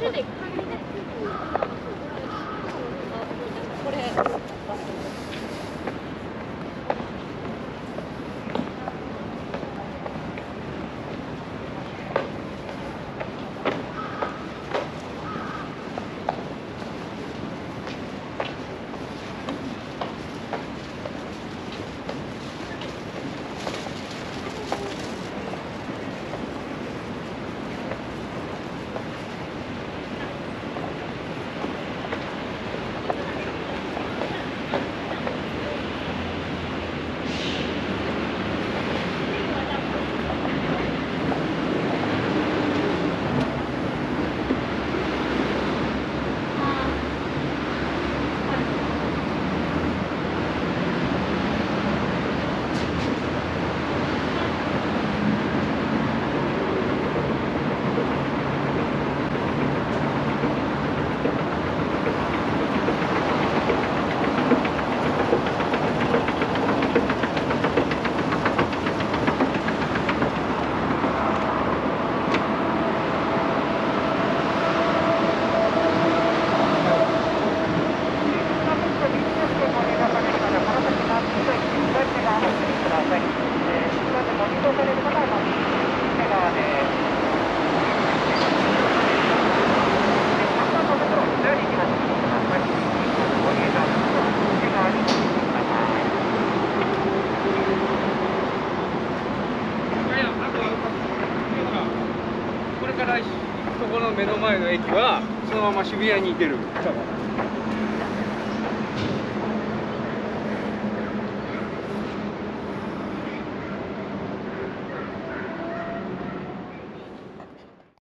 这得今渋谷に行ける。